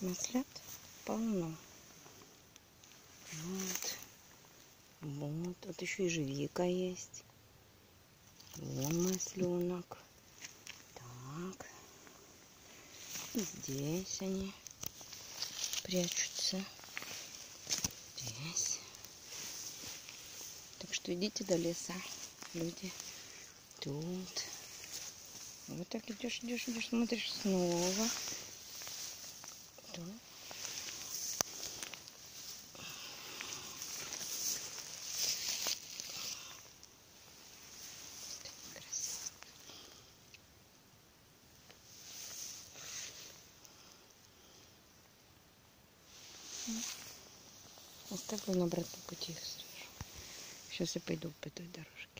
Маслят полно. Вот. Вот. Вот еще и живика есть. Вон масленок. Так. Здесь они прячутся. Здесь. Так что идите до леса, люди. Тут. Вот так идешь, идешь, идешь, смотришь снова. Тут. Красиво. Оставлю на обратном пути их срежу. Сейчас я пойду по той дорожке.